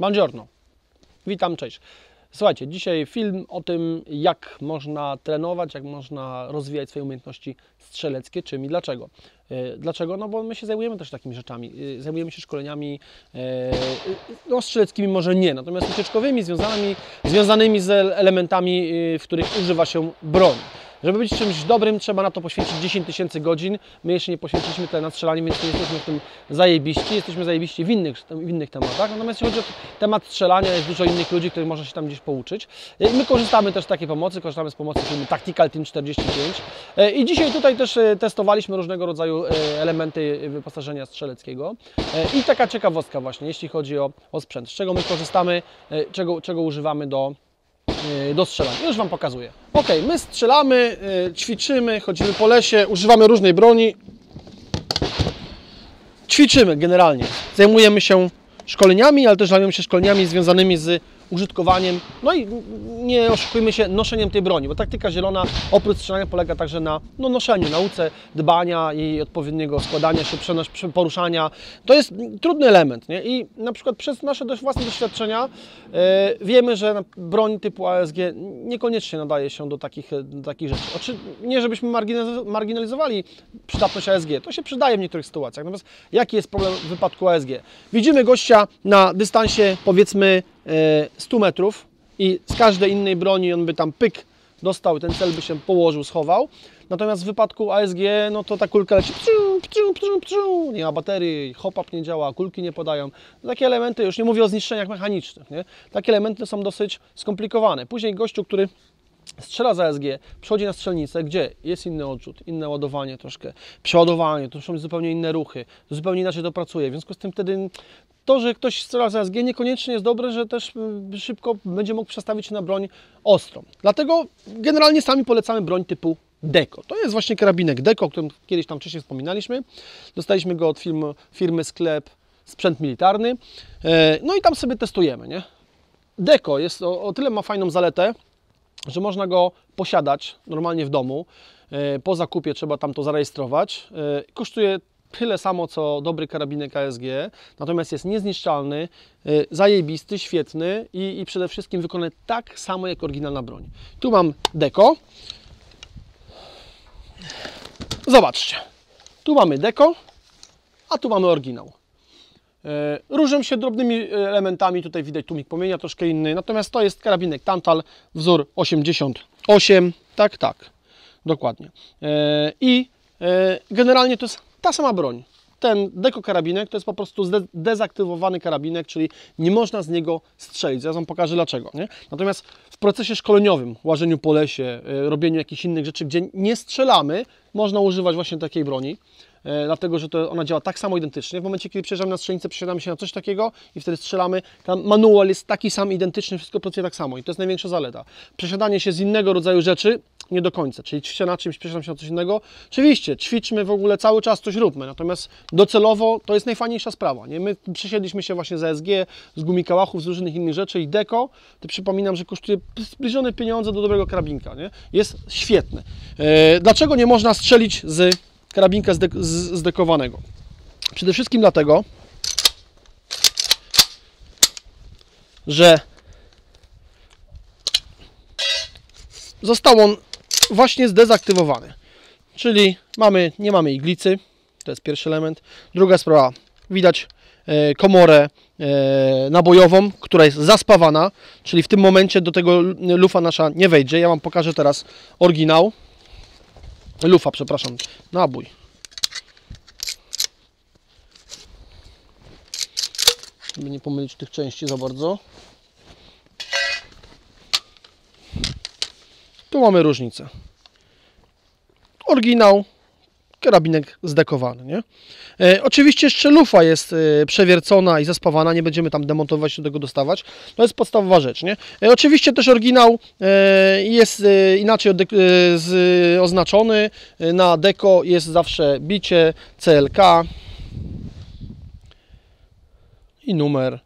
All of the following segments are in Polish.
Buongiorno. Witam, cześć. Słuchajcie, dzisiaj film o tym, jak można trenować, jak można rozwijać swoje umiejętności strzeleckie, czym i dlaczego. E, Dlaczego? No bo my się zajmujemy też takimi rzeczami. E, Zajmujemy się szkoleniami e, no, strzeleckimi może nie, natomiast ucieczkowymi, związanymi, związanymi z elementami, w których używa się broni. Żeby być czymś dobrym, trzeba na to poświęcić 10 tysięcy godzin. My jeszcze nie poświęciliśmy tyle na strzelanie, więc nie jesteśmy w tym zajebiści. Jesteśmy zajebiści w innych, w innych tematach. Natomiast jeśli chodzi o temat strzelania, jest dużo innych ludzi, których można się tam gdzieś pouczyć. I my korzystamy też z takiej pomocy, korzystamy z pomocy firmy Tactical Team 45. E, I dzisiaj tutaj też e, testowaliśmy różnego rodzaju e, elementy wyposażenia strzeleckiego. E, I taka ciekawostka właśnie, jeśli chodzi o, o sprzęt. Z czego my korzystamy, e, czego, czego używamy do, e, do strzelania. Już Wam pokazuję. Ok, my strzelamy, e, ćwiczymy, chodzimy po lesie, używamy różnej broni. Ćwiczymy generalnie. Zajmujemy się szkoleniami, ale też zajmujemy się szkoleniami związanymi z użytkowaniem, no i nie oszukujmy się, noszeniem tej broni, bo taktyka zielona oprócz strzelania polega także na no, noszeniu, nauce dbania i odpowiedniego składania się, przenos- poruszania. To jest trudny element nie? i na przykład przez nasze własne doświadczenia e, wiemy, że broń typu ASG niekoniecznie nadaje się do takich, do takich rzeczy. Oczy, nie żebyśmy marginaliz- marginalizowali przydatność ASG, to się przydaje w niektórych sytuacjach. Natomiast jaki jest problem w wypadku ASG? Widzimy gościa na dystansie powiedzmy 100 metrów i z każdej innej broni on by tam pyk dostał, ten cel by się położył, schował. Natomiast w wypadku ASG, no to ta kulka leci pciu, pciu, pciu, pciu, nie ma baterii, hop-up nie działa, kulki nie podają. Takie elementy, już nie mówię o zniszczeniach mechanicznych, nie? takie elementy są dosyć skomplikowane. Później gościu, który strzela z ASG, przychodzi na strzelnicę, gdzie jest inny odrzut, inne ładowanie troszkę, przeładowanie, to są zupełnie inne ruchy, zupełnie inaczej to pracuje. W związku z tym wtedy to, że ktoś strzela z ASG niekoniecznie jest dobre, że też y, szybko będzie mógł przestawić się na broń ostrą. Dlatego generalnie sami polecamy broń typu Deco. To jest właśnie karabinek Deco, o którym kiedyś tam wcześniej wspominaliśmy. Dostaliśmy go od firmy, firmy sklep Sprzęt Militarny. E, No i tam sobie testujemy, nie? Deco jest o, o tyle ma fajną zaletę, że można go posiadać normalnie w domu. E, Po zakupie trzeba tam to zarejestrować. E, Kosztuje tyle samo co dobry karabinek ASG, natomiast jest niezniszczalny, e, zajebisty, świetny i, i przede wszystkim wykonany tak samo jak oryginalna broń. Tu mam deko. Zobaczcie. Tu mamy deko, a tu mamy oryginał. E, Różnią się drobnymi e, elementami, tutaj widać tłumik płomienia troszkę inny, natomiast to jest karabinek Tantal, wzór 88, tak, tak, dokładnie. I generalnie to jest ta sama broń. Ten deko karabinek to jest po prostu dezaktywowany karabinek, czyli nie można z niego strzelić. Zaraz Wam pokażę dlaczego. Nie? Natomiast w procesie szkoleniowym, łażeniu po lesie, e, robieniu jakichś innych rzeczy, gdzie nie strzelamy, można używać właśnie takiej broni e, dlatego że to ona działa tak samo identycznie. W momencie, kiedy przejeżdżamy na strzelnicę, przesiadamy się na coś takiego i wtedy strzelamy, tam manual jest taki sam, identyczny, wszystko pracuje tak samo i to jest największa zaleta. Przesiadanie się z innego rodzaju rzeczy nie do końca, czyli ćwiczę na czymś, przesiadam się na coś innego. Oczywiście, ćwiczmy w ogóle cały czas coś róbmy, natomiast docelowo to jest najfajniejsza sprawa. Nie? My przesiedliśmy się właśnie z ASG, z gumikałachów, z różnych innych rzeczy i deko, to przypominam, że kosztuje zbliżone pieniądze do dobrego karabinka. Nie? Jest świetne. Dlaczego nie można strzelić z karabinka zdekowanego? Przede wszystkim dlatego, że został on właśnie zdezaktywowany. Czyli mamy, nie mamy iglicy, to jest pierwszy element. Druga sprawa, widać e, komorę e, nabojową, która jest zaspawana, czyli w tym momencie do tego lufa nasza nie wejdzie. Ja Wam pokażę teraz oryginał. Lufa, przepraszam, nabój. Żeby nie pomylić tych części za bardzo. Mamy różnicę. Oryginał, karabinek zdekowany, nie? E, oczywiście jeszcze lufa jest e, przewiercona i zaspawana, nie będziemy tam demontować do tego dostawać. To jest podstawowa rzecz, nie? E, oczywiście też oryginał e, jest e, inaczej odek- e, z, oznaczony. Na deko jest zawsze bicie CLK i numer.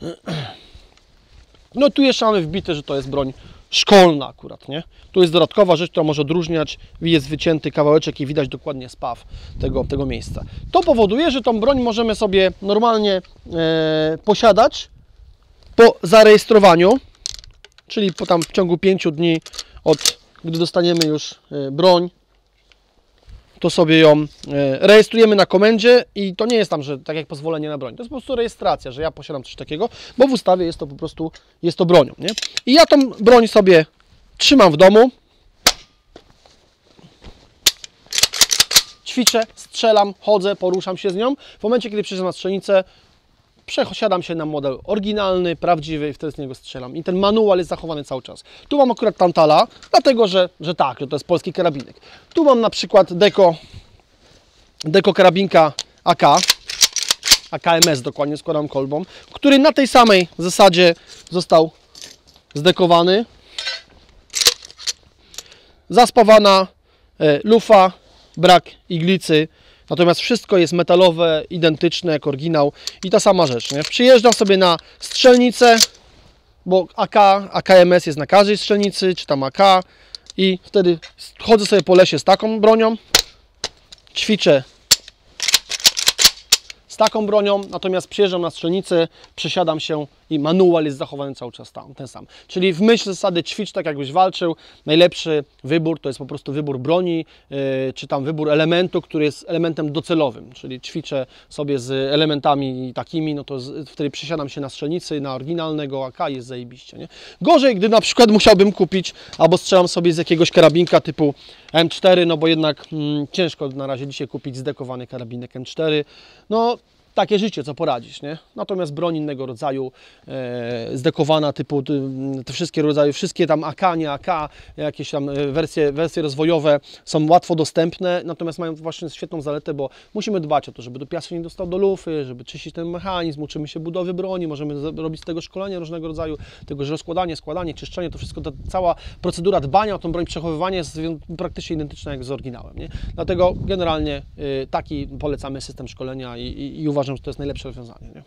No tu jeszcze mamy wbite, że to jest broń szkolna akurat, nie? Tu jest dodatkowa rzecz, która może odróżniać, jest wycięty kawałeczek i widać dokładnie spaw tego, tego miejsca. To powoduje, że tą broń możemy sobie normalnie e, posiadać po zarejestrowaniu, czyli po tam w ciągu 5 dni od gdy dostaniemy już e, broń, to sobie ją e, rejestrujemy na komendzie i to nie jest tam, że tak jak pozwolenie na broń. To jest po prostu rejestracja, że ja posiadam coś takiego, bo w ustawie jest to po prostu, jest to bronią, nie? I ja tą broń sobie trzymam w domu, ćwiczę, strzelam, chodzę, poruszam się z nią. W momencie, kiedy przyjdę na strzelnicę, przesiadam się na model oryginalny, prawdziwy i wtedy z niego strzelam. I ten manual jest zachowany cały czas. Tu mam akurat Tantala, dlatego że, że tak, że to jest polski karabinek. Tu mam na przykład deko, deko karabinka AK, AKMS dokładnie, składam kolbą, który na tej samej zasadzie został zdekowany. Zaspawana e, lufa, brak iglicy, natomiast wszystko jest metalowe, identyczne jak oryginał i ta sama rzecz. Nie? Przyjeżdżam sobie na strzelnicę, bo AK, AKMS jest na każdej strzelnicy, czy tam AK i wtedy chodzę sobie po lesie z taką bronią, ćwiczę z taką bronią, natomiast przyjeżdżam na strzelnicę, przesiadam się i manual jest zachowany cały czas tam, ten sam. Czyli w myśl zasady ćwicz tak jakbyś walczył, najlepszy wybór to jest po prostu wybór broni, yy, czy tam wybór elementu, który jest elementem docelowym, czyli ćwiczę sobie z elementami takimi, no to z, wtedy przesiadam się na strzelnicy, na oryginalnego AK jest zajebiście, nie? Gorzej, gdy na przykład musiałbym kupić, albo strzelam sobie z jakiegoś karabinka typu M4, no bo jednak mm, ciężko na razie dzisiaj kupić zdekowany karabinek M4, no takie życie, co poradzisz, nie? Natomiast broń innego rodzaju, e, zdekowana typu y, te wszystkie rodzaje, wszystkie tam AK, nie AK, jakieś tam e, wersje, wersje rozwojowe są łatwo dostępne, natomiast mają właśnie świetną zaletę, bo musimy dbać o to, żeby do piasku nie dostał do lufy, żeby czyścić ten mechanizm, uczymy się budowy broni, możemy robić z tego szkolenia różnego rodzaju, tego, że rozkładanie, składanie, czyszczenie, to wszystko, ta cała procedura dbania o tą broń, przechowywanie jest praktycznie identyczna jak z oryginałem, nie? Dlatego generalnie y, taki polecamy system szkolenia i, i, i uważam, że to jest najlepsze rozwiązanie, nie?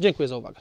Dziękuję za uwagę.